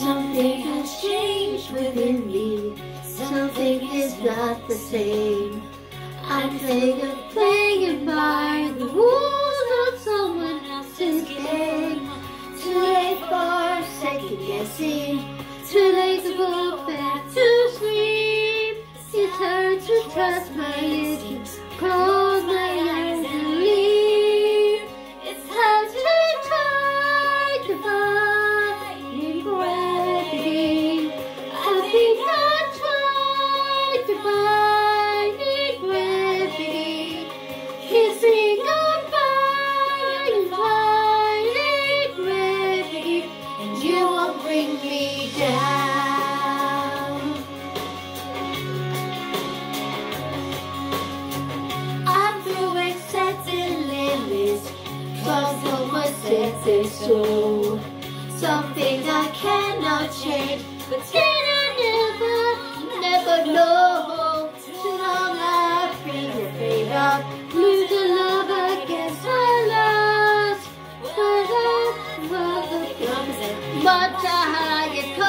Something has changed within me. Something is not the same. I'm playing a playing by the rules of someone else's game. Too late for second guessing. Too late to go back to sleep. It's hard to trust my instinct. this is so. Something I cannot change, but can I never, never know. Too long I feel afraid of, lose the love against my love. My love, love, love, love, but I'm,